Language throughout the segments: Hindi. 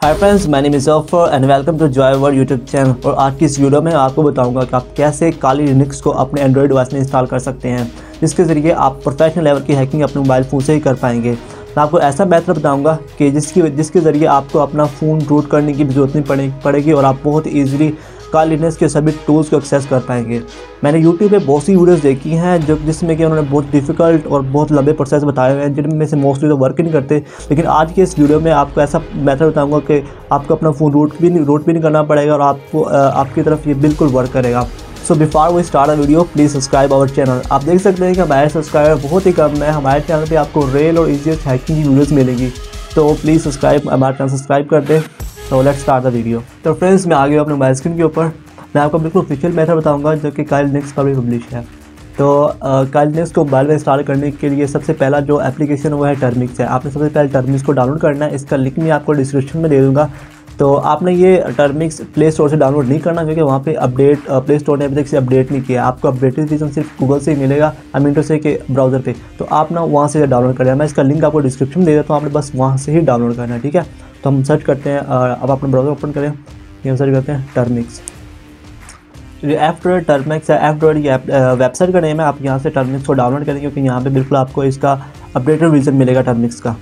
हाय फ्रेंड्स मिस offer and welcome to joy world YouTube channel और आज की इस वीडियो में आपको बताऊँगा कि आप कैसे काली लिनक्स को अपने एंड्रॉयड डिवाइस में इंस्टॉल कर सकते हैं, जिसके ज़रिए आप प्रोफेशनल लेवल की हैकिंग अपने मोबाइल फ़ोन से ही कर पाएँगे। मैं आपको ऐसा बेहतर बताऊँगा कि जिसकी, जिसके ज़रिए आपको अपना फ़ोन रूट करने की ज़रूरत नहीं पड़ेगी और आप बहुत ईजिली काल लिनक्स के सभी टूल्स को एक्सेस कर पाएँगे। मैंने यूट्यूब पे बहुत सी वीडियोस देखी हैं, जो जिसमें कि उन्होंने बहुत डिफ़िकल्ट और बहुत लंबे प्रोसेस बताए हुए हैं, जिनमें से मोस्टली तो वर्क नहीं करते। लेकिन आज के इस वीडियो में आपको ऐसा मेथड बताऊँगा कि आपको अपना फ़ोन रूट भी रूट भी नहीं करना पड़ेगा और आपको आपकी तरफ़ ये बिल्कुल वर्क करेगा। So before we start a video please subscribe our channel आप देख सकते हैं कि हमारे सब्सक्राइबर बहुत ही कम है। हमारे चैनल पे आपको रेल और इजिएस्ट हैकिंग की वीडियोस मिलेगी। तो प्लीज़ सब्सक्राइब हमारे चैनल सब्सक्राइब कर दें। तो लेट्स स्टार्ट द वीडियो तो फ्रेंड्स मैं आ गया अपने मोबाइल स्क्रीन के ऊपर। मैं आपको बिल्कुल ऑफिशियल मेथड बताऊँगा, जो कि काइल नेक्स का भी पब्लिश है। तो काइल नेक्स को मोबाइल में इंस्टॉल करने के लिए सबसे पहला जो एप्लीकेशन वो है टर्मिक्स है। आपने सबसे पहले टर्मिक्स को डाउनलोड करना है। इसका लिंक मैं आपको डिस्क्रिप्शन में दे दूँगा। तो आपने ये टर्मिक्स प्ले स्टोर से डाउनलोड नहीं करना क्योंकि वहाँ पे अपडेट प्ले स्टोर ने अभी तक से अपडेट नहीं किया। आपको अपडेटेड वर्जन सिर्फ़ गूगल से ही मिलेगा आई मीन टू से के ब्राउज़र पे। तो आप ना वहाँ से डाउनलोड कर करें मैं इसका लिंक आपको डिस्क्रिप्शन दे देता हूँ। आपने बस वहाँ से ही डाउनलोड करना है, ठीक है? तो हम सर्च करते हैं अब अपना ब्राउज़र ओपन करें। ये सर्च करते हैं टर्मिक्स एफ्टर टर्मिक्स है। एफ्टर ये वेबसाइट का नेम है। आप यहाँ से टर्मिक्स को डाउनलोड करेंगे क्योंकि यहाँ पे बिल्कुल आपको इसका अपडेटेड वर्जन मिलेगा टर्मिक्स का।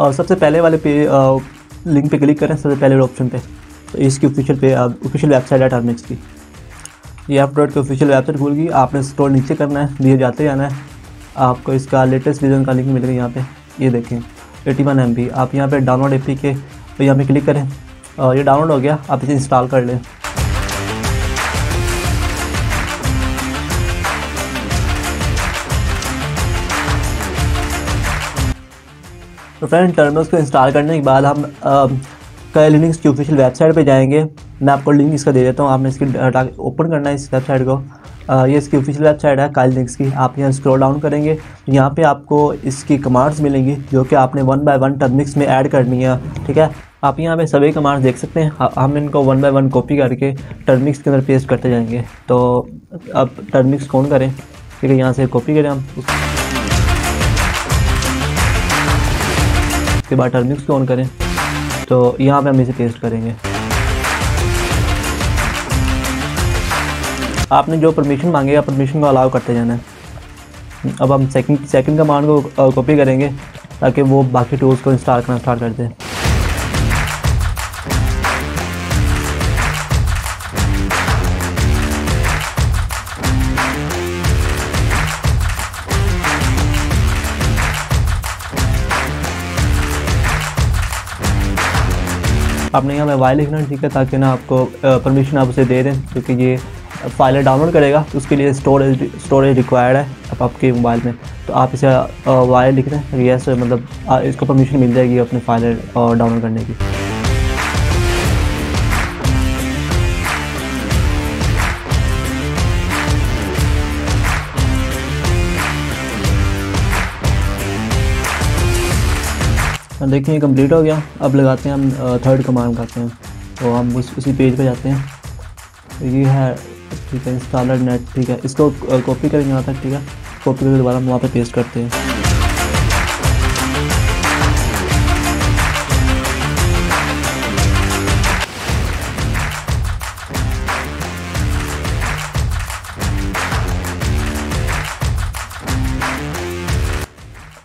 और सबसे पहले वाले पे लिंक पे क्लिक करें, सबसे पहले ऑप्शन पे। तो इसकी ऑफिशियल पे आप ऑफिशियल वेबसाइट है टर्मिक्स की। ये आप प्रोडक्ट की ऑफिशियल वेबसाइट खुल आपने स्टोर नीचे करना है, दिए जाते जाना है। आपको इसका लेटेस्ट रीज़न का लिंक मिलेगा यहाँ पे। ये देखें एटी वन एम आप यहाँ पर डाउनलोड ए पी के यहाँ पर क्लिक करें। और ये डाउनलोड हो गया, आप इसे इंस्टॉल कर लें। तो फ्रेंड टर्मिनल्स को इंस्टॉल करने के बाद हम कई लिनक्स की ऑफिशियल वेबसाइट पे जाएँगे। मैं आपको लिंक इसका दे देता हूँ। आपने इसकी डाटा ओपन करना है इस वेबसाइट को। आ, ये इसकी ऑफिशियल वेबसाइट है काल लिंक्स की। आप यहाँ स्क्रॉल डाउन करेंगे। तो यहाँ पे आपको इसकी कमांड्स मिलेंगी जो कि आपने वन बाय वन टर्मिक्स में ऐड करनी है। ठीक है? आप यहाँ पे सभी कमांड्स देख सकते हैं। हम इनको वन बाय वन कॉपी करके टर्मिक्स के अंदर पेस्ट करते जाएँगे। तो अब टर्मिक्स कौन करें? ठीक है यहाँ से कॉपी करें हम। उसके बाद टर्मिक्स को ऑन करें। तो यहाँ पे हम इसे पेस्ट करेंगे। आपने जो परमिशन है परमिशन को अलाउ करते जाना है। अब हम सेकंड सेकंड कमांड को कॉपी करेंगे ताकि वो बाकी टूल्स को इंस्टॉल करना स्टार्ट कर दें। आपने यहाँ मोबाइल लिखना ठीक है ताकि ना आपको परमिशन आप उसे दे दें, क्योंकि ये फाइलें डाउनलोड करेगा तो उसके लिए स्टोरेज स्टोरेज रिक्वायर्ड है अब आपके मोबाइल में। तो आप इसे वायर लिख रहे हैं यस मतलब इसको परमिशन मिल जाएगी अपने फाइलें डाउनलोड करने की। देखिए ये कंप्लीट हो गया। अब लगाते हैं हम थर्ड कमांड लगाते हैं। तो हम उस, उसी पेज पे जाते हैं। तो ये है, ठीक है इंस्टॉलर नेट ठीक है। इसको कॉपी करेंगे यहाँ तक, ठीक है? कॉपी करके दोबारा हम वहाँ पे पेस्ट करते हैं।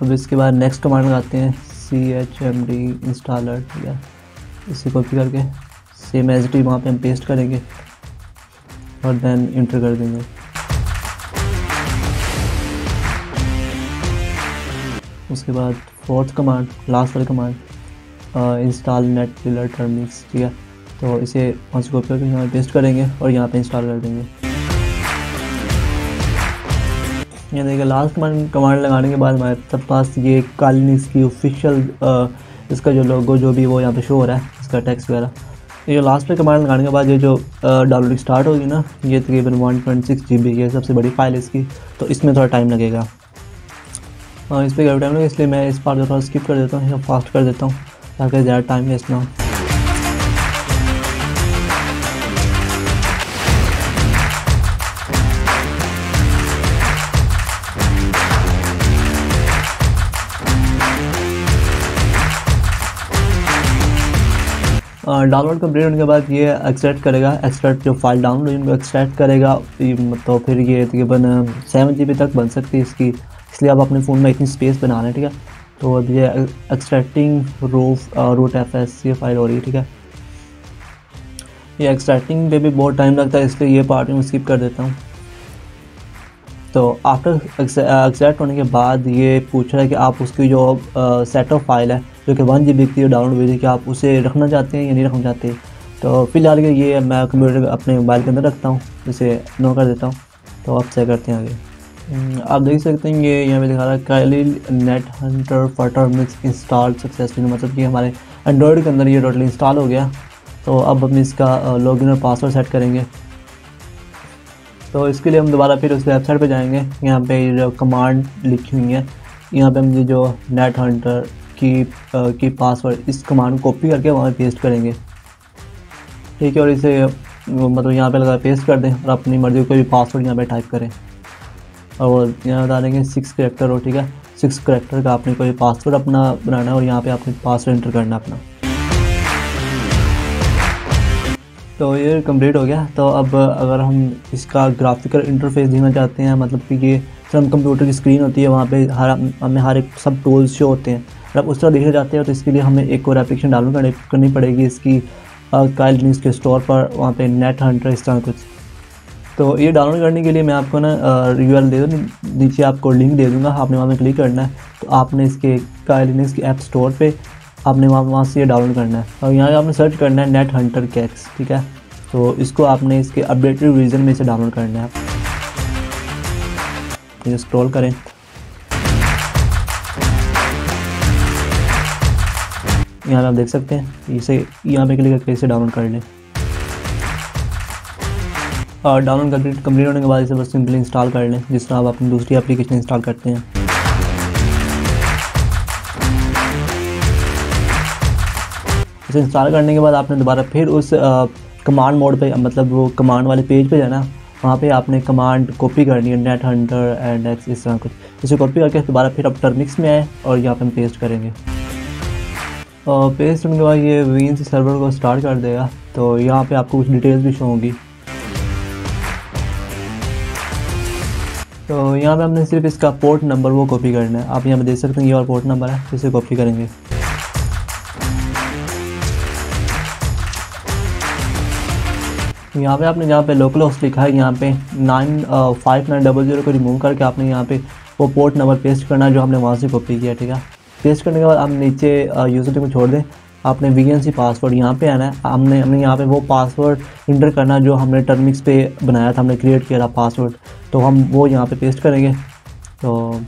अब इसके बाद नेक्स्ट कमांड लगाते हैं C H M D installer ठीक है? इसे कॉपी करके सेम एज टी वहाँ पे हम पेस्ट करेंगे और देन इंटर कर देंगे। उसके बाद फोर्थ कमांड लास्ट वाली command install net pillar Termux ठीक है? तो इसे से कॉपी करके यहाँ पेस्ट करेंगे और यहाँ पे इंस्टॉल कर देंगे। ये देखिए लास्ट कमांड कमांड लगाने के बाद हमारे सब पास ये कालीन इसकी ऑफिशियल इसका जो लोगो जो भी वो यहाँ पे शो हो रहा है, इसका टैक्स वगैरह। ये लास्ट पे कमांड लगाने के बाद ये जो डाउनलोडिंग स्टार्ट होगी ना, ये तकरीबन one point six G B ये सबसे बड़ी फ़ाइल इसकी तो इसमें थोड़ा टाइम लगेगा। हाँ इस पर टाइम लगेगा, इसलिए मैं इस पार्ट थोड़ा स्किप कर देता हूँ फास्ट कर देता हूँ, ताकि ज़्यादा टाइम वेस्ट ना हो। डाउनलोड कंप्लीट होने के बाद ये एक्सट्रैक्ट करेगा एक्सट्रैक्ट जो फ़ाइल डाउनलोड है उनको एक्सट्रैक्ट करेगा तो फिर ये तकरीबन सेवन जी तक बन सकती है इसकी। इसलिए आप अपने फ़ोन में इतनी स्पेस बना रहे हैं ठीक है? तो अब ये extracting roof root F S ये फ़ाइल हो रही है, ठीक है? ये एक्सट्रैक्टिंग पे भी बहुत टाइम लगता है, इसलिए ये पार्ट में स्किप कर देता हूँ। तो आफ्टर एक्सट्रैक्ट होने के बाद ये पूछ रहा है कि आप उसकी जो सेट ऑफ़ फ़ाइल है जो कि वन जी बी की डाउनलोड हुई थी कि आप उसे रखना चाहते हैं या नहीं रखना चाहते? तो फ़िलहाल के ये मैं कंप्यूटर अपने मोबाइल के अंदर रखता हूँ इसे नो कर देता हूँ। तो आप चेक करते हैं आगे। हम्म, आप देख सकते हैं ये यहाँ पे दिखा रहा है काइली नेट हंटर फटर मिक्स इंस्टॉल सक्सेसफुल मतलब कि हमारे एंड्रॉयड के अंदर ये टोटली इंस्टॉल हो गया। तो अब हम इसका लॉगिन और पासवर्ड सेट करेंगे। तो इसके लिए हम दोबारा फिर उस वेबसाइट पे जाएँगे। यहाँ पे जो कमांड लिखी हुई है यहाँ पे हम ये जो नेट हंटर की की पासवर्ड इस कमांड को कॉपी करके वहाँ पेस्ट करेंगे। ठीक है, और इसे मतलब यहाँ पे लगा पेस्ट कर दें और अपनी मर्ज़ी कोई भी पासवर्ड यहाँ पे टाइप करें। और यहाँ बता देंगे सिक्स करेक्टर हो, ठीक है? सिक्स करेक्टर का आपने कोई पासवर्ड अपना बनाना है और यहाँ पे आपने पासवर्ड एंटर करना अपना। तो ये कंप्लीट हो गया। तो अब अगर हम इसका ग्राफिकल इंटरफेस देना चाहते हैं मतलब कि ये हम कंप्यूटर की स्क्रीन होती है, वहाँ पे हर, हमें हर एक सब टूल्स शो होते हैं। अगर आप उस तरह देखना चाहते हैं तो इसके लिए हमें एक और एप्लीकेशन डाउनलोड करनी पड़ेगी इसकी काइल न्यूज़ के स्टोर पर, वहाँ पे नेट हंटर इस तरह कुछ। तो ये डाउनलोड करने के लिए मैं आपको ना यू दे दूँ, नीचे आपको लिंक दे दूँगा, आपने वहाँ पर क्लिक करना है तो आपने इसके काइल के ऐप स्टोर पर आपने वहाँ वहाँ से ये डाउनलोड करना है। और यहाँ आपने सर्च करना है नेट हंटर कैक्स ठीक है? तो इसको आपने इसके अपडेटेड रीजन में से डाउनलोड करना है। स्क्रॉल करें। यहाँ आप देख सकते हैं। इसे यहाँ पे क्लिक करके इसे डाउनलोड कर लें। और डाउनलोड कंप्लीट कंप्लीट होने के बाद इसे बस सिंपली इंस्टॉल कर लें, जिस तरह आप अपनी दूसरी एप्लीकेशन इंस्टॉल करते हैं। इसे इंस्टॉल करने के बाद आपने दोबारा फिर उस कमांड मोड पे मतलब वो कमांड वाले पेज पे जाना। वहाँ पे आपने कमांड कॉपी करनी है नेट हंटर एंड एक्स इस तरह कुछ। इसे कॉपी करके दोबारा फिर आप टर्मिक्स में आए और यहाँ पे हम पेस्ट करेंगे। पेस्ट होने के बाद ये वीन से सर्वर को स्टार्ट कर देगा तो यहाँ पे आपको कुछ डिटेल्स भी शो होंगी। तो यहाँ पे हमने सिर्फ़ इसका पोर्ट नंबर वो कॉपी करना है। आप यहाँ पे देख सकते हैं ये और पोर्ट नंबर है, इसे कॉपी करेंगे। यहाँ पे आपने जहाँ पे लोकल होस्ट लिखा है, यहाँ पे nine five nine double zero को रिमूव करके आपने यहाँ पे वो पोर्ट नंबर पेस्ट करना है जो हमने वहाँ से कॉपी किया, ठीक है? पेस्ट करने के बाद आप नीचे यूज़र को छोड़ दें। आपने वी पासवर्ड यहाँ पे आना है। हमने हमने यहाँ पे वो पासवर्ड इंटर करना जो हमने टर्मिक्स पे बनाया था, हमने क्रिएट किया था पासवर्ड तो हम वो यहाँ पे पेस्ट करेंगे। तो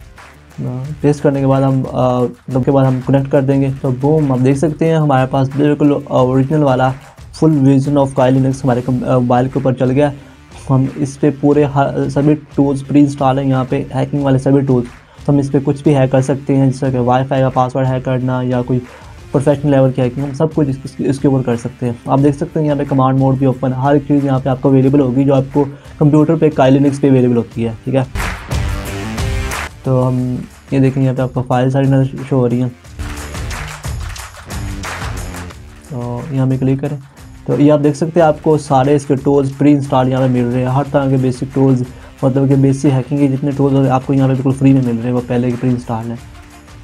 पेस्ट करने के बाद हम मतलब के बाद हम कनेक्ट कर देंगे तो वो आप देख सकते हैं हमारे पास बिल्कुल ओरिजिनल वाला full version of Kali Linux हमारे मोबाइल के ऊपर चल गया। हम इस पर पूरे सभी टूल्स प्री इंस्टॉल हैं। यहाँ पे हैकिंग वाले सभी टूल्स तो हम इस पर कुछ भी हैक कर सकते हैं, जैसे कि वाईफाई का पासवर्ड हैक करना या कोई प्रोफेशनल लेवल की हैकिंग हम सब कुछ इसके ऊपर कर सकते हैं। आप देख सकते हैं यहाँ पे कमांड मोड भी ओपन हर एक चीज़ यहाँ पे आपको अवेलेबल होगी जो आपको कंप्यूटर पे काइलिनिक्स पे अवेलेबल होती है, ठीक है? तो हम ये देखें यहाँ पे आपको फ़ाइल सारी नज़र शो हो रही हैं। तो यहाँ पे क्लिक करें। तो ये आप देख सकते हैं आपको सारे इसके टूल्स प्री इंस्टॉल यहाँ पे मिल रहे हैं। हर तरह के बेसिक टूल्स मतलब कि बेसिक हैकिंग के जितने टूल्स आपको यहाँ पे बिल्कुल फ्री में मिल रहे हैं, वो पहले के प्री इंस्टॉल है।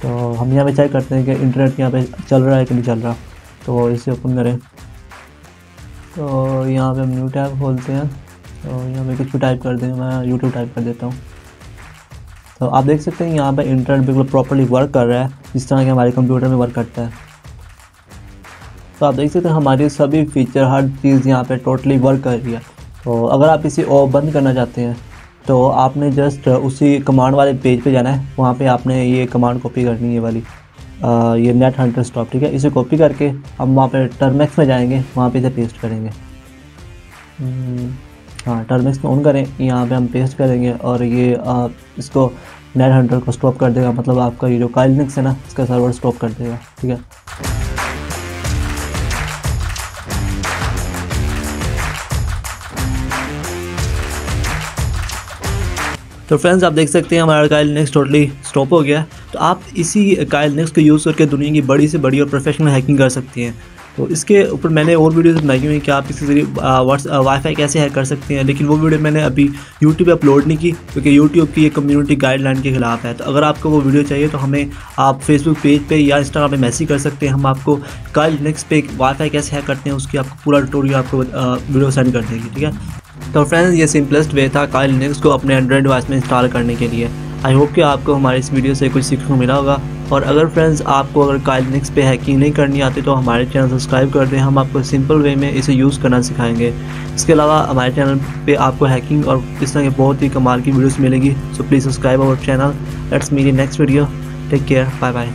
तो हम यहाँ पे चेक करते हैं कि इंटरनेट यहाँ पे चल रहा है कि नहीं चल रहा। तो इसे ओपन करें। तो यहाँ पे हम न्यू टैब खोलते हैं। तो यहाँ पे कुछ भी टाइप कर दें, मैं यूट्यूब टाइप कर देता हूँ। तो आप देख सकते हैं यहाँ पर इंटरनेट बिल्कुल प्रॉपरली वर्क कर रहा है, जिस तरह के हमारे कंप्यूटर में वर्क करता है। तो आप देख सकते हैं हमारे सभी फीचर हर चीज़ यहाँ पे टोटली वर्क कर रही है। तो अगर आप इसे और बंद करना चाहते हैं तो आपने जस्ट उसी कमांड वाले पेज पे जाना है। वहाँ पे आपने ये कमांड कॉपी करनी है वाली। आ, ये नेट हंटर स्टॉप ठीक है? इसे कॉपी करके हम वहाँ पे टर्मेक्स में जाएँगे। वहाँ पे इसे पेस्ट करेंगे। हम्म, हाँ टर्मेक्स में ऑन करें। यहाँ पे हम पेस्ट करेंगे और ये आ, इसको नेट हंटर को स्टॉप कर देगा। मतलब आपका ये जो काइलनिक्स है ना इसका सर्वर स्टॉप कर देगा। ठीक है? तो फ्रेंड्स आप देख सकते हैं हमारा काइल नेक्स्ट टोटली स्टॉप हो गया। तो आप इसी काइल नेक्स्ट को यूज़ करके दुनिया की बड़ी से बड़ी और प्रोफेशनल हैकिंग कर सकती हैं। तो इसके ऊपर मैंने और वीडियोस बनाई हुई हैं कि आप इसके ज़रिए व्हाट्स वाईफाई कैसे हैक कर सकते हैं। लेकिन वो वीडियो मैंने अभी यूट्यूब पे अपलोड नहीं की, क्योंकि यूट्यूब की ये कम्युनिटी गाइडलाइन के खिलाफ है। तो अगर आपको वो वीडियो चाहिए तो हमें आप फेसबुक पेज पे या इंस्टाग्राम पे मैसेज कर सकते हैं। हम आपको कल नेक्स्ट पे वाईफाई कैसे हैक करते हैं, उसकी आपको पूरा ट्यूटोरियल आपको वीडियो सेंड कर देंगे, ठीक है? तो फ्रेंड्स ये सिंपलेस्ट वे था काल लिनक्स को अपने एंड्रॉइड डिवाइस में इंस्टॉल करने के लिए। आई होप कि आपको हमारे इस वीडियो से कुछ सीखने को मिला होगा। और अगर फ्रेंड्स आपको अगर काल लिनक्स पे हैकिंग नहीं करनी आती तो हमारे चैनल सब्सक्राइब कर दें। हम आपको सिंपल वे में इसे यूज़ करना सिखाएँगे। इसके अलावा हमारे चैनल पे आपको हैकिंग और इस तरह के बहुत ही कमाल की वीडियोस मिलेगी। So please subscribe our channel let's meet in next video take care bye bye